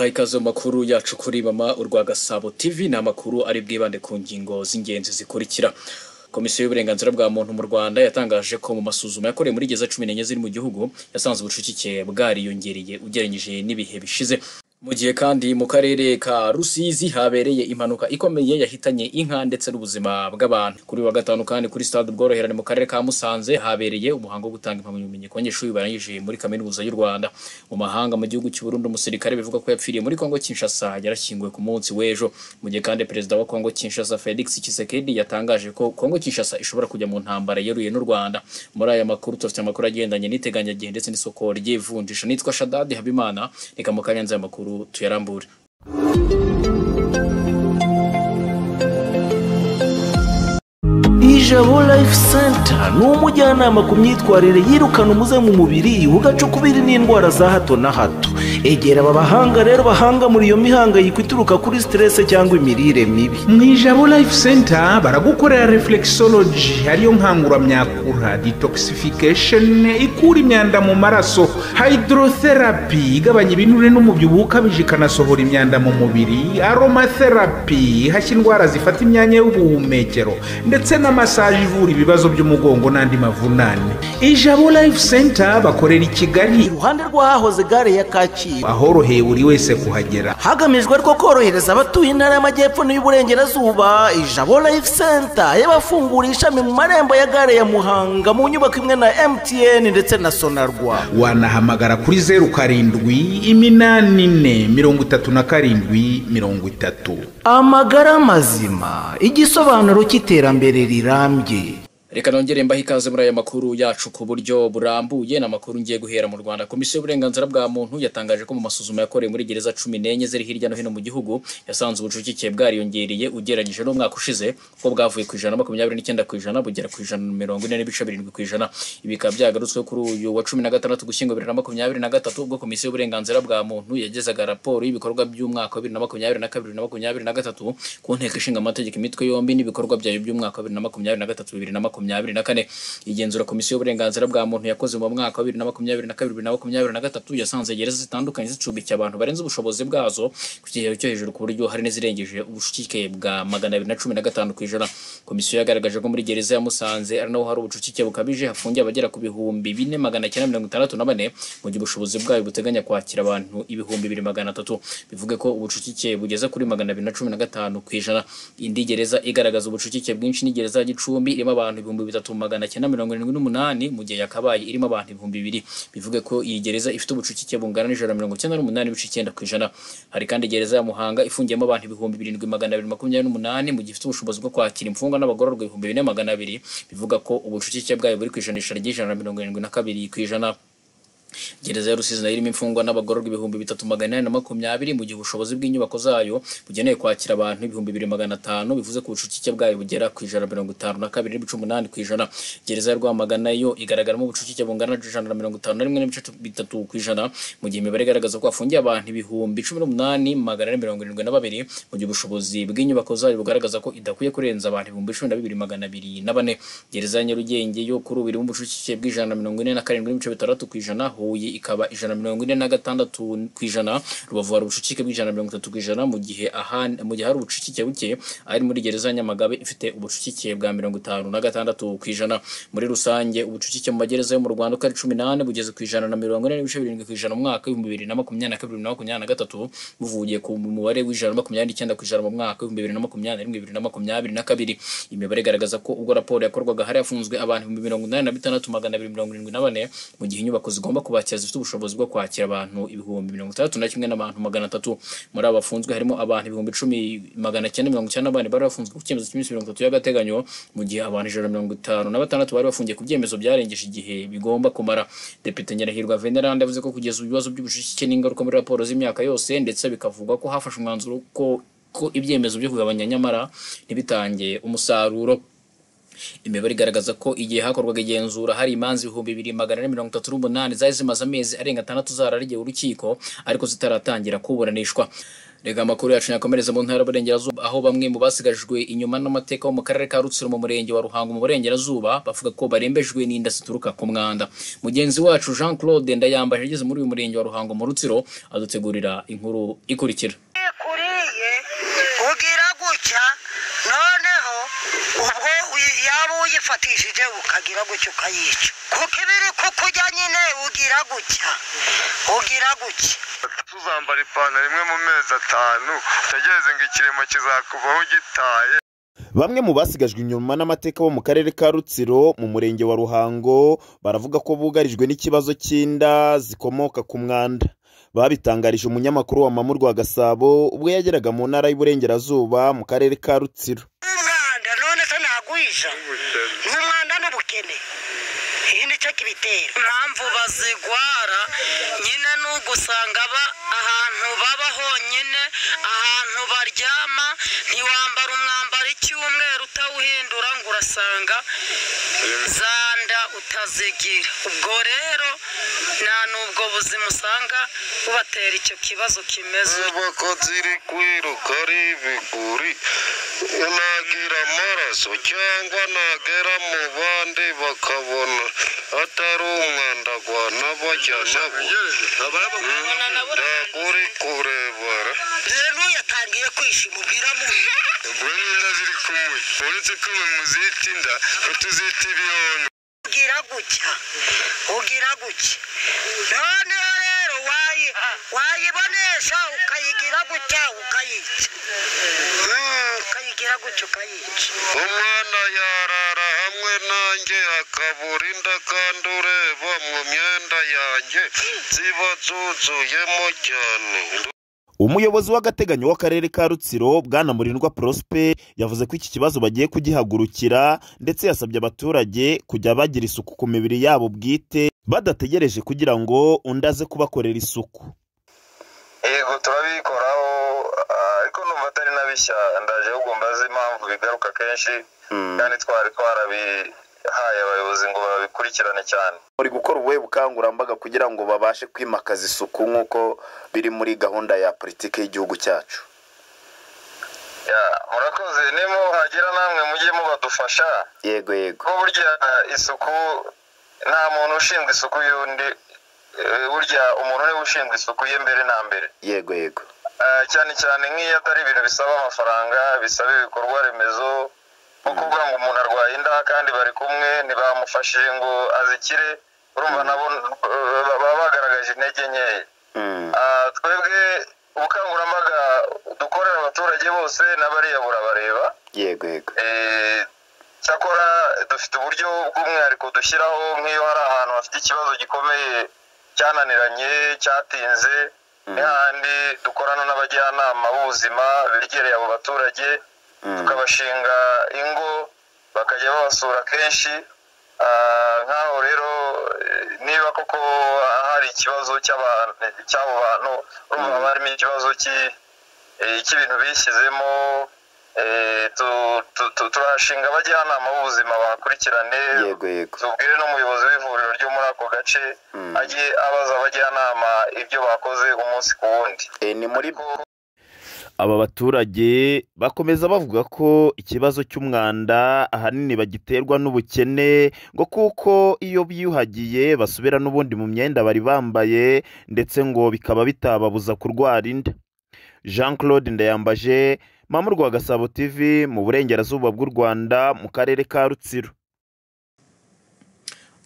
mbahaye ikaze mu makuru yacu kuri mama urwa gasabo tv ni amakuru ari bwibande ku ngingo z'ingenzi zikurikira. Komisiyo y'uburenganzira bwa muntu mu rwanda yatangaje ko mu masuzuma yakorewe muri geza cumi n'enye ziri mu gihugu yasanze ubucucike bwariyongereye ugereranyije n'ibihe bishize. Mu gihe kandi mu karere ka rusizi habereye impanuka ikomeye yahitanye inka ndetse n'ubuzima bw'abantu. Kuri wa gatanu kandi kuri stade ubworoherane mu karere ka musanze habereye umuhango wo gutanga impamyabumenyi ku banyeshuri barangije muri kaminuza y'u rwanda. Mu mahanga mu gihugu cy'u Burundi umusirikare bivuga ko yapfiriye muri kongo kinshasa yarashyinguwe ku munsi w'ejo. Mu gihe kandi perezida wa kongo kinshasa felix tshisekedi yatangaje ko kongo kinshasa ishobora kujya mu ntambara yeruye n'u rwanda. Muri aya makuru tufite amakuru agendanye n'iteganyagihe ndetse n'isoko ry'ivunjisha nitwa shadadi habimana reka mu kanya nzaya amakuru tuyarambure ijabo life center ni umujyanama ku myitwarire yirukana umuze mu mubiri ugacukubiri n'indwara za hato na hato. Egera aba bahanga rero bahanga muri iyo mihangayiko ituruka kuri siterese cyangwa imirire mibi. Mu ijabo life center baragukorera reflexology. Ariyo nkanguramyakura detoxification ikura imyanda mu maraso hydrotherapy igabanya ibinure n'umubyibuho ukabije ikanasohora imyanda mu mubiri aromatherapy ihashya indwara zifata imyanya y'ubuhumekero ndetse na masaje ivura ibibazo by'umugongo n'andi mavunane. Ijabo life center bakorera i kigali. Iruhande rw'ahahoze gare ya kacyiru. Ahoroheye buri wese kuhagera. Hagamijwe rwo korohereza abatuye intara y'amajyepfo n'iy'uburengerazuba ijabo life center yabafunguriye ishami mu marembo ya gare ya muhanga mu nyubako imwe na mtn ndetse na sonarwa. Wanahamagara kuri zeru karindwi iminani ine mirongo itatu na karindwi mirongo itatu. Amagara mazima. Igisobanuro cy'iterambere rirambye. Reka nongere mbahe ikaze muri aya makuru yacu ku buryo burambuye. Ni amakuru ngiye guhera mu rwanda. Komisiyo y'uburenganzira bwa muntu yatangaje ko mu masuzuma yakorewe muri gereza cumi n'enye ziri hirya no hino mu gihugu yasanze ubucucike bwariyongereye ugereranyije n'umwaka ushize ko bwavuye ku ijana na makumyabiri n'icyenda ku ijana bugera ku ijana na mirongo ine n'ibice birindwi ku ijana. Ibi bikaba byagarutswe kuri uyu wa cumi na gatandatu gushyingo bibiri na makumyabiri na gatatu ubwo komisiyo y'uburenganzira bwa muntu yagezaga raporo y'ibikorwa by'umwaka wa bibiri na makumyabiri na kabiri na makumyabiri na gatatu ku nteko ishinga amategeko imitwe yombi n'ibikorwa byayo by'umwaka wa bibiri na makumyabiri na gatatu bibiri na makumyabiri makumyabiri na kane. Igenzura komisiyo y'uburenganzira bwa muntu yakoze mu mwaka wa bibiri na makumyabiri na kabiri bibiri na makumyabiri na gatatu yasanze gereza zitandukanye zicumbikiye abantu barenze ubushobozi bwazo ku kigero cyo hejuru ku buryo hari n'izirengeje ubucucike bwa magana abiri na cumi na gatanu ku ijana. Komisiyo yagaragaje ko muri gereza ya musanze ari naho hari ubucucike bukabije hafungiye abagera ku bihumbi bine magana cyenda mirongo itandatu na bane mu gihe ubushobozi bwayo buteganya kwakira abantu ibihumbi bibiri magana atatu. Bivuge ko ubucucike bugeze kuri magana abiri na cumi na gatanu ku ijana. Indi gereza igaragaza ubucucike bwinshi ni gereza ya gicumbi irimo abantu ibihumbi bitatu magana cyenda mirongo irindwi n'umunani mu gihe yakabaye irimo abantu ibihumbi bibiri. Bivuge ko iyi gereza ifite ubucucike bungana n'ijana mirongo icyenda n'umunani ibice icyenda ku ijana. Hari kandi gereza ya muhanga ifungiyemo abantu ibihumbi birindwi magana abiri makumyabiri n'umunani mu gihe ifite ubushobozi bwo kwakira imfungwa n'abagororwa ibihumbi bine magana abiri. Bivuga ko ubucucike bwayo buri ku ijanisha ry'ijana na mirongo irindwi na kabiri ku ijana. Gereza ya rusizi na yo irimo imfungwa n'abagororwa ibihumbi bitatu magana inani na makumyabiri mu gihe ubushobozi bw'inyubako zayo bugenewe kwakira abantu ibihumbi bibiri magana atanu bivuze ko ubucucike bwayo bugera ku ijana mirongo itanu na kabiri n'ibice umunani ku ijana. Gereza ya rwamagana yo igaragaramo ubucucike bungana n'ijana na mirongo itanu na rimwe n'ibice bitatu ku ijana. Mu gihe imibare igaragaza ko hafungiye abantu ibihumbi cumi n'umunani magana ane mirongo irindwi na babiri mu gihe ubushobozi bw'inyubako zayo bugaragaza ko idakwiye kurenza abantu ibihumbi cumi na bibiri magana abiri na bane. Gereza ya nyarugenge yo kuri ubu irimo ubucucike bw'ijana na mirongo ine na karindwi n'ibice bitandatu ku ijana huye ikaba ijana mirongo ine na gatandatu ku ijana rubavu hari ubucucike bw'ijana mirongo itatu ku ijana mu gihe mu gihe hari ubucucike buke ari muri gereza ya nyamagabe ifite ubucucike bwa mirongo itanu na gatandatu ku ijana. Muri rusange ubucucike mu magereza yo mu rwanda uko ari cumi n'ane bugeze ku ijana na mirongo ine n'ibice birindwi ku ijana mu mwaka w'ibihumbi bibiri na makumyabiri na kabiri na makumyabiri na gatatu buvuye ku mubare w'ijana na makumyabiri n'icyenda ku ijana mu mwaka w'ibihumbi bibiri na makumyabiri na rimwe bibiri na makumyabiri na kabiri. Imibare igaragaza ko ubwo raporo yakorwaga hari hafunzwe abantu ibihumbi mirongo inani na bitandatu magana abiri mirongo irindwi na bane mu gihe inyubako zigomba kubakira zifite ubushobozi bwo kwakira abantu ibihumbi mirongo itandatu na kimwe n'abantu magana atatu. Muri abo bafunzwe harimo abantu ibihumbi icumi magana cyenda mirongo icyenda n'abandi bari bafunzwe ku cyemezo cy'iminsi mirongo itatu y'agateganyo mu gihe abantu ijana na mirongo itanu na batandatu bari bafungiye ku byemezo byarengeje igihe bigomba kumara. Depite nyirahirwa veneranda yavuze ko kugeza ibibazo by'ubucucike n'ingaruka muri raporo z'imyaka yose ndetse bikavugwa ko hafashe umwanzuro ko ko ibyemezo byo kugabanya nyamara ntibitange umusaruro. Imibare igaragaza ko igihe hakorwaga igenzura hari imanza ibihumbi bibiri magana ane mirongo itatu n'umunani zari zimaze amezi arenga atandatu zararigiye urukiko ariko zitaratangira kuburanishwa. Rega amakuru yacu yakomereza mu ntara y'uburengerazuba aho bamwe mu basigajwe inyuma n'amateka wo mu karere ka rutsiro mu murenge wa ruhango mu burengerazuba bavuga ko barembejwe n'inda zituruka ku mwanda. Mugenzi wacu jean claude ndayambaje ageze muri uyu murenge wa ruhango mu rutsiro adutegurira inkuru ikurikira kuriye ugira gutya noneho ubwo yaba uyifatishije ukagira gutya ukayica kuko ibiri kukujya nyine ugira gutya ugira gutya tuzambara ipantaro imwe mu mezi atanu utegereze ngo ikiremo kizakuvaho gitaye Bamwe mu basigajwe inyuma n'amateka bo mu karere ka Rutsiro mu murenge wa Ruhango baravuga ko bugarijwe n'ikibazo cy'inda zikomoka ku mwanda. Babitangarije umunyamakuru wa Mamu rwa Gasabo ubwo yageraga mu ntara y'Iburengerazuba mu karere ka Rutsiro. Nagwisha n'umwanda n'ubukene iyi ni cyo kibitera. Impamvu bazigwara nyine ni ugusanga ahantu baba honyine ahantu baryama ntiwambara umwambaro icyumweru utawuhindura ngo urasanga za nda utazigira. Ubwo rero nta n'ubwo buzima usanga bubatera icyo kibazo kimeze. Ko ziri kwiruka ari ibiguri nagira amaraso cyangwa nagera mu bandi bakabona atari umwanda gwana bajya nabo. Ntabwo uri kurebera rero yatangiye kwishima ubwiramo ubwo nyine ziri kumwe. Uretse ko mwe muzita inda ko tuzita ibiyoni ugira gutya ugira gutya. Noneho rero wayi- wayibonesha ukayigira gutya ukayica gutya ukayica umwana yarara hamwe nanjye akabura inda kandi ureba mu myenda yanjye ziba zuzuyemo cyane. Umuyobozi w'agateganyo w'akarere ka Rutsiro Bwana Murindwa Prosper yavuze ko iki kibazo bagiye kugihagurukira ndetse yasabye abaturage kujya bagira isuku ku mibiri yabo bwite badategereje kugira ngo undi aze kubakorera isuku. yego turabikoraho. ah, atari na bishya ndaje ahubwo mbaze impamvu bigaruka kenshi kandi twari twarabihaye abayobozi ngo babikurikirane cyane. Muri gukora ubuhe bukangurambaga kugira ngo babashe kwimakaza isuku nk'uko biri muri gahunda ya politiki y'igihugu cyacu? Ya, murakoze. Nimuhagera namwe mujye mubadufasha. Yego yego. Ko burya isuku nta muntu ushinzwe isuku y'undi eh, burya umuntu ni we ushinzwe isuku ye mbere na mbere. Yego yego. Cyane cyane nk'iyo atari ibintu bisaba amafaranga bisaba ibikorwa remezo nko kuvuga ngo umuntu arwaye inda kandi bari kumwe ntibamufashije ngo azikire urumva nabo eh, baba bagaragaje intege nkeya Mm. Ah, twebwe ubukangurambaga dukorera abaturage bose n'abariya burabareba yego yego. Eh, cyakora dufite uburyo bw'umwihariko dushyiraho nk'iyo hari ahantu hafite ikibazo gikomeye cyananiranye cyatinze n'ahandi dukorana n'abajyanama b'ubuzima begereye abo baturage tukabashinga ingo bakajya babasura kenshi. Ah, nk'aho rero eh, niba koko hari ikibazo cy'abantu cy'abo bantu urumva haba harimo ikibazo eh, cy'ibintu bishyizemo eh, tu- tu- tu- turahashinga abajyanama b'ubuzima bakurikirane tubwire n'umuyobozi w'ivuriro ryo muri ako gace ajye abaza abajyanama ibyo bakoze umunsi ku wundi. Eh, ni muri Ko- aba baturage bakomeza bavuga ko ikibazo cy'umwanda ahanini bagiterwa n'ubukene ngo kuko iyo biyuhagiye basubira n'ubundi mu myenda bari bambaye ndetse ngo bikaba bitababuza kurwara inda. Jean claude ndayambaje mamu rwa gasabo tv mu burengerazuba bw'u rwanda mu karere ka rutsiro.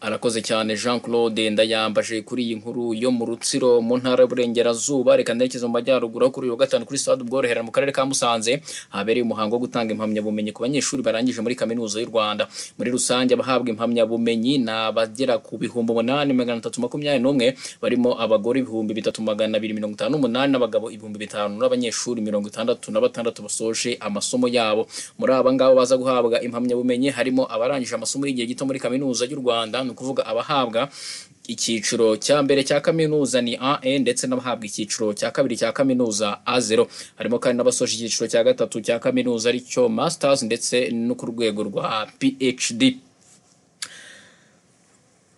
Arakoze cyane jean claude ndayambaje kuri iyi nkuru yo mu rutsiro mu ntara y'uburengerazuba reka nderekeza mu majyaruguru kuri uyu wa gatanu kuri stade ubworoherane mu karere ka musanze habereye umuhango wo gutanga impamyabumenyi ku banyeshuri barangije muri kaminuza y'u rwanda. Muri rusange abahabwa impamyabumenyi ni abagera ku bihumbi umunani magana atatu makumyabiri n'umwe barimo abagore ibihumbi bitatu magana abiri mirongo itanu n'umunani n'abagabo ibihumbi bitanu n'abanyeshuri mirongo itandatu na batandatu basoje amasomo yabo. Muri aba ngabo baza guhabwa impamyabumenyi harimo abarangije amasomo y'igihe gito muri kaminuza y'u rwanda ukuvuga abahabwa icyiciro cya mbere cya kaminuza ni AE ndetse n'abahabwa icyiciro cya kabiri cya kaminuza A0 harimo kandi n'abasoje icyiciro cya gatatu cya kaminuza ari cyo masters ndetse no ku rwego rwa PhD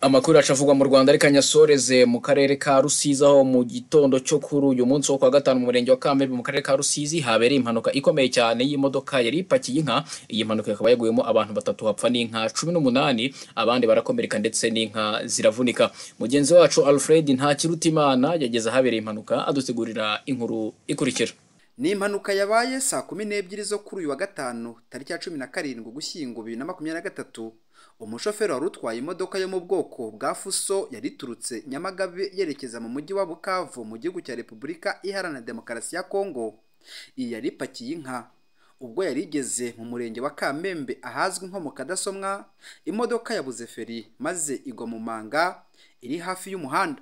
Amakuru yacu avugwa mu Rwanda ariko anyasoreze mu karere ka Rusizi aho mu gitondo cyo kuri uyu munsi wo kwa gatanu mu murenge wa Kamembe mu karere ka Rusizi habereye impanuka ikomeye cyane y'imodoka yari ipakiye inka. Iyi mpanuka ikaba yaguyemo abantu batatu hapfa n'inka cumi n'umunani abandi barakomereka ndetse n'inka ziravunika. Mugenzi wacu Alfred Ntakirutimana yageze ahabereye impanuka adutegurira inkuru ikurikira. Ni impanuka yabaye saa kumi n'ebyiri zo kuri uyu wa gatanu tariki ya cumi na karindwi ugushyingo bibiri na makumyabiri na gatatu umushoferi wari utwaye imodoka yo mu bwoko bwa fuso yari iturutse nyamagabe yerekeza mu mujyi wa bukavu mu gihugu cya repubulika iharanira demokarasi ya kongo iyi yari ipakiye inka. Ubwo yari igeze mu murenge wa kamembe ahazwi nko mu kadasomwa imodoka yabuze feri maze igwa mu manga iri hafi y'umuhanda.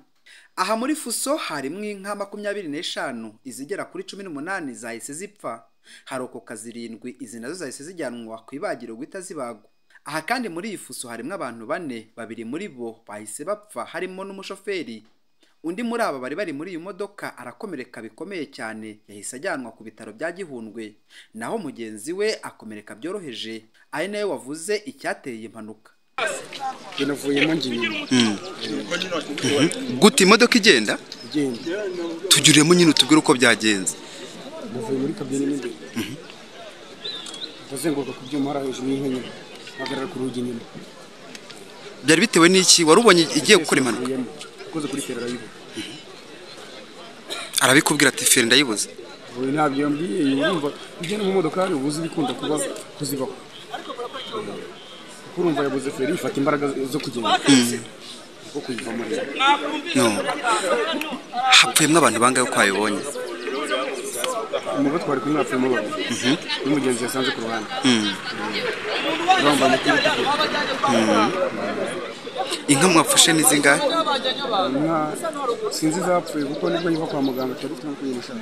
Aha muri fuso harimo inka makumyabiri n'eshanu izigera kuri cumi n'umunani zahise zipfa. Harokoka zirindwi izi na zo zahise zijyanwa ku ibagiro guhita zibagwa. Aha kandi muri iyi fuso harimo abantu bane babiri muri bo bahise bapfa harimo n'umushoferi. Undi muri aba bari bari muri iyi modoka arakomereka bikomeye cyane yahise ajyanwa ku bitaro bya gihundwe. Naho mugenzi we akomereka byoroheje ari nawe wavuze icyateye iyi mpanuka gute imodoka igenda? Igenda. Tugiremo nyine utubwire uko byagenze. Navuye muri kabine n'imbere. Ndazenguruka ku byuma hariya hejuru y'inka nyine. Mpagarara ku rugi nyuma. Byari bitewe n'iki? Wari ubonye igiye gukora impanuka? Ukoze kuri feri arayibura arabikubwira ati feri ndayibuze. Ubu ntabyo yambwiye. Urumva ugenda mu modoka hari ubuzi bikunda kuba kuzibaho. Kuko urumva yabuze feri ifata imbaraga zo kugenda. Kuko kuyivamo rero. No. Hapfuyemo abantu bangahe uko wabibonye umubo twari kumwe hapfuyemo babiri n'umugenzi yasanze ku ruhande. Bambaye umupira utukura. Inka mwafashe ni zingahe? Inka sinzi izapfuye kuko ni bwo nyiva kwa muganga tutari turi kuyishaka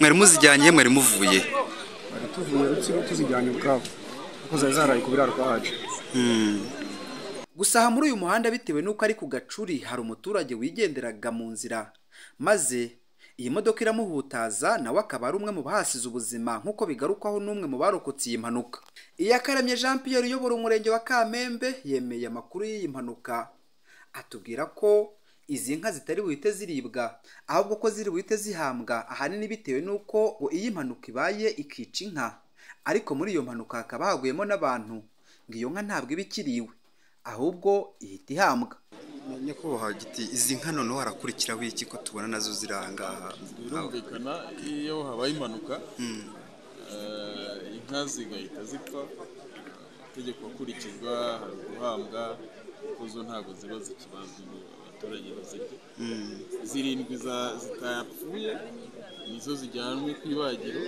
mwari muzijyanye mwari muvuye? Bari tuvuye rutsiro tuzijyanye ubwabo. Kuko zari zaraye ku biraro twahaje. Gusa aha muri uyu muhanda bitewe n'uko ari ku gacuri hari umuturage wigenderaga mu nzira. Maze iyi modoka iramuhutaza nawe akaba ari umwe mu bahasize ubuzima nk'uko bigarukwaho n'umwe mu barokotse iyi mpanuka. Iyakaremye jean pierre uyobora umurenge wa kamembe yemeye amakuru y'iyi mpanuka. Atubwira ko izi nka zitari buhite ziribwa ahubwo ko ziri buhite zihambwa. Ahanini bitewe n'uko ngo iyo impanuka ibaye ikica inka. Ariko muri iyo mpanuka hakaba haguyemo n'abantu ngo iyo nka ntabwo iba ikiriwe ahubwo ihita ihambwa. Nyakubahwa giti izi nka noneho harakurikiraho iki ko tubona na zo ziri aha ngaha birumvikana iyo habaye impanuka eh, inka zigahita zipfa amategeko akurikizwa hari guhambwa kuko zo ntabwo ziba zikibazwa ngo abaturage bazirye. Zirindwi za- zitapfuye nizo zijyanwe ku ibagiro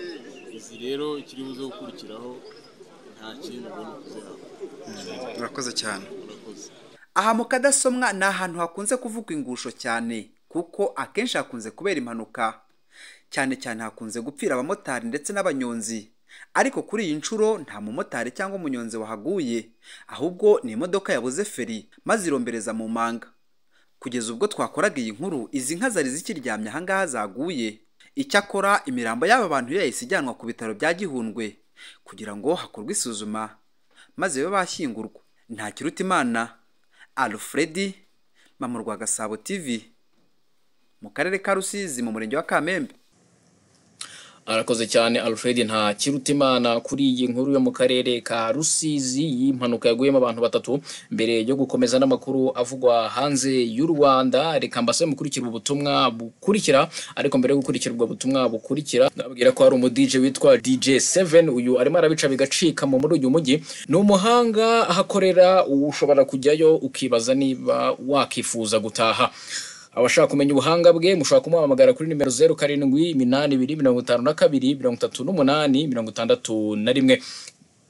izi rero ikiri buze gukurikiraho nta kindi ubona kuzihabwa murakoze cyane. Aha mu kadasomwa ni ahantu hakunze kuvugwa ingusho cyane kuko akenshi hakunze kubera impanuka. Cyane cyane hakunze gupfira abamotari ndetse n'abanyonzi. Ariko kuri iyi nshuro nta mumotari cyangwa umunyonzi wahaguye ahubwo ni imodoka yabuze feri maze irombereza mu manga. Kugeza ubwo twakoraga iyi nkuru izi nka zari zikiryamye ahangaha zaguye. Icyakora imirambo y'aba bantu yahise ijyanwa ku bitaro bya gihundwe kugira ngo hakorwe isuzuma maze babe bashyingurwa. Nta kiruta imana. Alfredi mamurwa gasabo tv mu karere ka rusizi mu murenge wa kamembe. Arakoze cyane alfred nta kirutimana kuri iyi nkuru yo mu karere ka rusizi y'impanuka yaguyemo abantu batatu mbere yo gukomeza n'amakuru avugwa hanze y'u rwanda. Reka mbase mukurikira ubutumwa bukurikira ariko mbere yo gukurikira ubwo butumwa bukurikira nababwira ko hari umudije witwa dj 7 uyu arimo arabica bigacika mu muri uyu mujyi ni umuhanga ahakorera ushobora kujyayo ukibaza niba wakifuza gutaha. Abashaka kumenya ubuhanga bwe mushobora kumuhamagara kuri nimero zeru karindwi iminani ibiri mirongo itanu na kabiri mirongo itatu n'umunani mirongo itandatu na rimwe.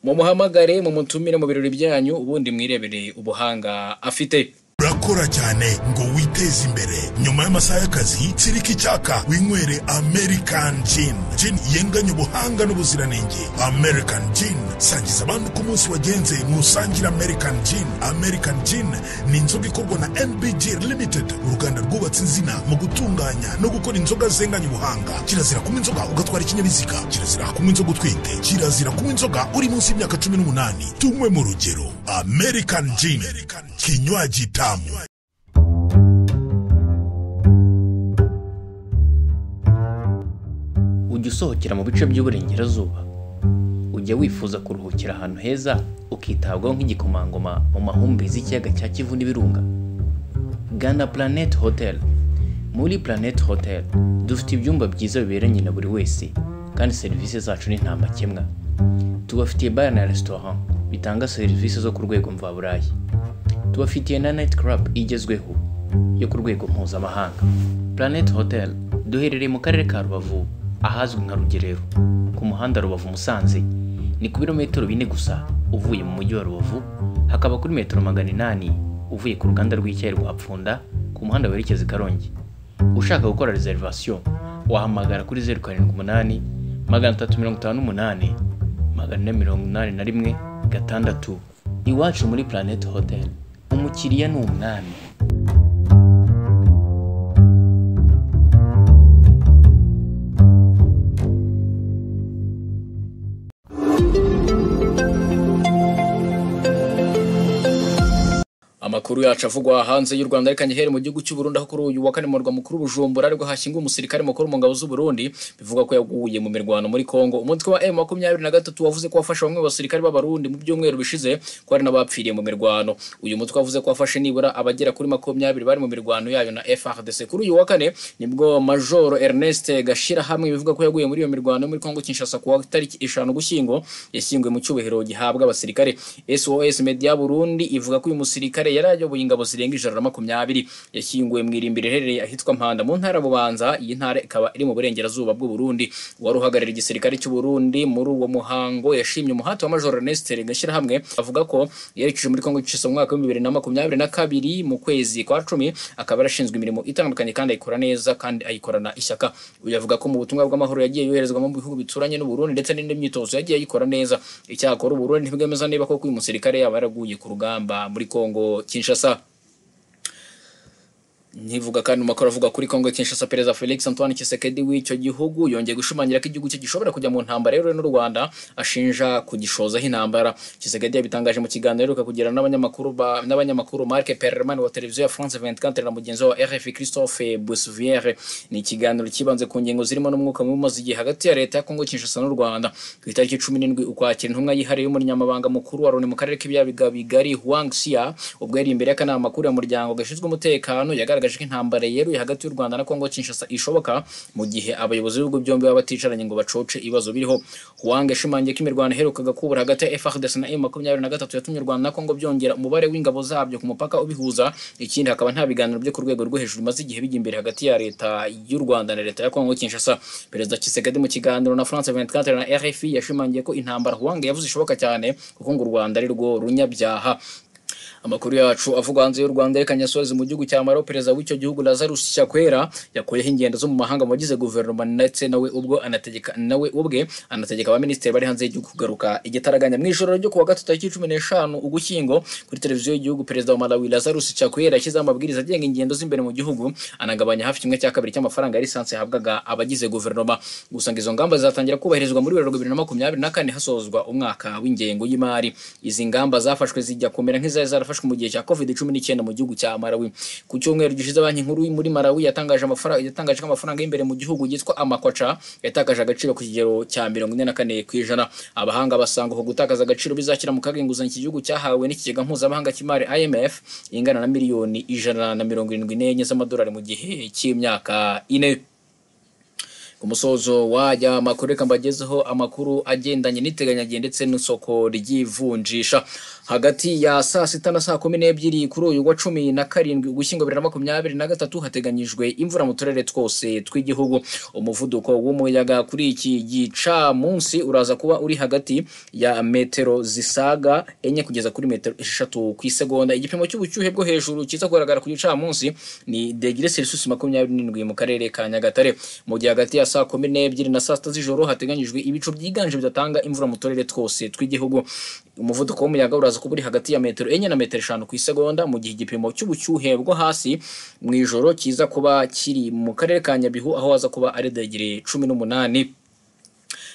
Mumuhamagare mumutumire mu birori byanyu ubundi mwirebere ubuhanga afite. Urakora cyane ngo witeze imbere. Nyuma y'amasaha y'akazi tsirika icyaka winywere american gin. Gin yenganye ubuhanga n'ubuziranenge. American gin sangiza abandi uko umunsi wagenze musangire american gin. American gin ni inzoga ikorwa na nbg limited uruganda rwubatse izina mu gutunganya no gukora inzoga zenganye ubuhanga. Kirazira kunywa inzoga ugatwara ikinyabiziga. Kirazira kunywa inzoga utwite. Kirazira kunywa inzoga uri munsi y'imyaka cumi n'umunani. Tunywe mu rugero. American gin kinywaji tamu ujya usohokera mu bice by'uburengerazuba. Ujya wifuza kuruhukira ahantu heza ukitabwaho nk'igikomangoma mu mahumbezi y'ikiyaga cya kivu n'ibirunga. Gana planet hotel. Muri planet hotel dufite ibyumba byiza biberanye na buri wese kandi serivisi zacu ni nta makemwa. Tubafitiye bar na restaurant bitanga serivisi zo ku rwego mvaburayi. Tubafitiye na night club igezweho yo ku rwego mpuzamahanga. Planet hotel duherereye mu karere ka rubavu ahazwi nka rugerero. Ku muhanda rubavu musanze ni ku birometero bine gusa uvuye mu mujyi wa rubavu hakaba kuri metero magana inani uvuye ku ruganda rw'icyayi rwa pfunda ku muhanda werekeza i karongi. Ushaka gukora reservation wahamagara kuri zeru karindwi umunani magana atatu mirongo itanu n'umunani magana ane mirongo inani na rimwe gatandatu. Iwacu muri planet hotel. Umukiriya ni umwami amakuru yacu avugwa hanze y'u Rwanda reka nyihere mu gihugu cy'u Burundi aho kuri uyu wa kane mu murwa mukuru Bujumbura ari bwo hashyinguwe umusirikare mukuru mu ngabo z'u Burundi bivugwa ko yaguye mu mirwano muri Kongo umutwe wa M23 wavuze ko wafashe bamwe basirikare b'abarundi mu byumweru bishize ko hari n'abapfiriye mu mirwano. Uyu mutwe wavuze ko wafashe nibura abagera kuri makumyabiri bari mu mirwano yayo na FARDC kuri uyu wa kane ni bwo Major Ernest Gashira hamwe bivuga ko yaguye muri iyo mirwano muri Kongo Kinshasa ku tariki eshanu gushyingo yashyinguwe mu cyubahiro gihabwa abasirikare. SOS Media Burundi ivuga ko uyu musirikare yari ayoboye ingabo zirenga ijana na makumyabiri. Yashyinguwe mu irimbi riherereye ahitwa Mpanda mu ntara ya Bubanza. Iyi ntara ikaba iri mu burengerazuba bw'u Burundi. Wari uhagarariye igisirikare cy'u Burundi muri uwo muhango yashimye umuhati wa Major Ernest Gashyirahamwe avuga ko yerekeje muri Kongo Kinshasa mu mwaka wa bibiri na makumyabiri na kabiri mu kwezi kwa cumi. Akaba yarashinzwe imirimo itandukanye kandi ayikora neza kandi ayikorana ishyaka. Uyu avuga ko mu butumwa bw'amahoro yagiye yoherezwa mu bihugu bituranye n'u Burundi ndetse n'indi myitozo yagiye ayikora neza. Icyakora u Burundi ntibwemeza niba koko uyu musirikare yaba yaraguye ku rugamba muri Kongo Kinshasa ntivuga kandi mu makuru avuga kuri Kongo Kinshasa Perezida Felix Antoine Tshisekedi w'icyo gihugu yongeye gushimangira ko igihugu cye gishobora kujya mu ntambara rero n'u Rwanda ashinja kugishozaho intambara. Tshisekedi yabitangaje mu kiganiro aheruka kugira n'abanyamakuru ba n'abanyamakuru Marc Perelman wa televiziyo ya France 24 na mugenzi wa RFI Christophe Boussivière ni ikiganiro kibanze ku ngingo zirimo n'umwuka mubi umaze igihe hagati ya leta ya Kongo Kinshasa n'u Rwanda. Ku itariki 17 ukwakira intumwa yihariye y'umunyamabanga mukuru wa Loni mu karere k'ibiyaga bigari Huang Xia ubwo yari imbere y'akanama makuru y'umuryango gashinzwe umutekano yagaragaje ko intambara yeruye hagati y'u Rwanda na Kongo Kinshasa ishoboka mu gihe abayobozi b'ibihugu byombi baba baticaranye ngo bacoce ibibazo biriho. Huang yashimangiye ko imirwano iherukaga kubura hagati ya FARDC na M23 yatumye u Rwanda na Kongo byongera umubare w'ingabo zabyo ku mupaka ubihuza. Ikindi hakaba nta biganiro byo ku rwego rwo hejuru bimaze igihe bijya imbere hagati ya leta y'u Rwanda na leta ya Kongo Kinshasa. Perezida Tshisekedi mu kiganiro na France 24 na RFI yashimangiye ko intambara Huang yavuze ishoboka cyane kuko ngo u Rwanda ari rwo runyabyaha. Amakuru yacu avuga hanze y'u Rwanda reka nyasozi mu gihugu cya Maroc perezida w'icyo gihugu Lazarus Chakwera yakuyeho ingendo zo mu mahanga mu bagize guverinoma ndetse nawe ubwo anategeka nawe ubwe anategeka abaminisitiri bari hanze y'igihugu kugaruka. Igitaraganya mu ijoro ryo kuwa gatatu tariki cumi n'eshanu ugushyingo kuri televiziyo y'igihugu perezida wa Malawi Lazarus Chakwera yashyizeho amabwiriza agenga ingendo z'imbere mu gihugu anagabanya hafi kimwe cya kabiri cy'amafaranga ya lisansi yahabwaga abagize guverinoma. Gusa ngo izo ngamba zizatangira kubahirizwa muri werurwe bibiri na makumyabiri na kane hasozwa umwaka w'ingengo y'imari. Izi ngamba zafashwe zijya kumera nk'izari zarafashwe mu gihe cya covid cumi n'icyenda mu gihugu cya Malawi. Ku cyumweru gishize banki nkuru muri Malawi yatangaje amafaranga yatangaje ko amafaranga y'imbere mu gihugu yitwa amakwaca yatakaje agaciro ku kigero cya mirongo ine na kane ku ijana. Abahanga basanga uko gutakaza agaciro bizashyira mu kaga inguzanyo iki gihugu cyahawe n'ikigega mpuzamahanga cy'imari IMF ingana na miliyoni ijana na mirongo irindwi n'enye z'amadolari mu gihe cy'imyaka ine. Ku musozo wajya amakuru reka mbagezeho amakuru agendanye n'iteganyagihe ndetse n'isoko ry'ivunjisha. Hagati ya saa sita na saa kumi n'ebyiri kuri uyu wa cumi na karindwi ugushyingo bibiri na makumyabiri na gatatu hateganyijwe imvura mu turere twose tw'igihugu. Umuvuduko w'umuyaga kuri iki gicamunsi uraza kuba uri hagati ya metero zisaga enye kugeza kuri metero esheshatu ku isegonda. Igipimo cy'ubushyuhe bwo hejuru kiza kugaragara ku gicamunsi ni degire celsius makumyabiri n'indwi mu karere ka nyagatare. Mu gihe hagati ya saa kumi n'ebyiri na saa sita z'ijoro hateganyijwe ibicu byiganje bidatanga imvura mu turere twose tw'igihugu. Umuvuduko w'umuyaga uraza kuba uri hagati ya metero enye na metero eshanu ku isegonda mu gihe igipimo cy'ubushyuhe bwo hasi mu ijoro kiza kuba kiri mu karere ka nyabihu aho haza kuba ari degire cumi n'umunani.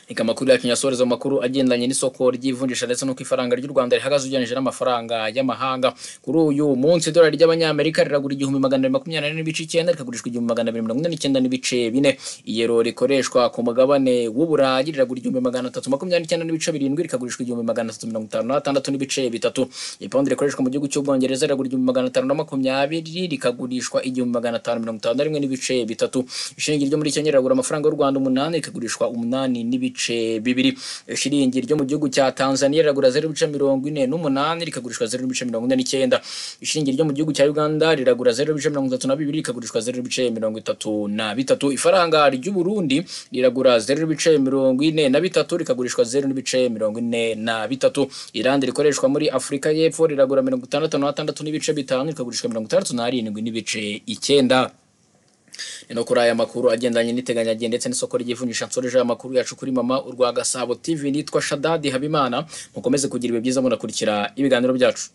Reka amakuru yacu nyasoreza mu makuru agendanye n'isoko ry'ivunjisha ndetse n'uko ifaranga ry'u Rwanda rihagaze ugereranyije n'amafaranga y'amahanga. Kuri uyu munsi idolari ry'abanyamerika riragura igihumbi magana abiri makumyabiri n'ibice icyenda rikagurishwa igihumbi magana abiri mirongo ine n'icyenda n'ibice bine. Iyero rikoreshwa ku mugabane w'uburayi riragura igihumbi magana atatu makumyabiri n'icyenda n'ibice birindwi rikagurishwa igihumbi magana atatu mirongo itanu n'atandatu n'ibice bitatu. Ipawundi rikoreshwa mu gihugu cy'ubwongereza riragura igihumbi magana atanu na makumyabiri rikagurishwa igihumbi magana atanu mirongo itanu na rimwe n'ibice bitatu. Ishiringi ryo muri kenya riragura amafaranga y'u rwanda umunani rikagurishwa umunani n'ibice bibiri. Ishiringi ryo mu gihugu cya tanzania riragura zeru n'ibice mirongo ine n'umunani rikagurishwa zeru n'ibice mirongo ine n'icyenda. Ishiringi ryo mu gihugu cya uganda riragura zeru n'ibice mirongo itatu na bibiri rikagurishwa zeru n'ibice mirongo itatu na bitatu. Ifaranga ry'uburundi riragura zeru n'ibice mirongo ine na bitatu rikagurishwa zeru n'ibice mirongo ine na bitatu. Irandi rikoreshwa muri afurika y'epfo riragura mirongo itandatu n'atandatu n'ibice bitanu rikagurishwa mirongo itandatu n'arindwi n'ibice icyenda. Ni no kuri aya makuru agendanye n'iteganyagihe ndetse n'isoko ry'ivunjisha nsoreje aya makuru yacu kuri mama urwa gasabo tv nitwa shadadi habimana. Mukomeze kugira ibihe byiza munakurikira ibiganiro byacu.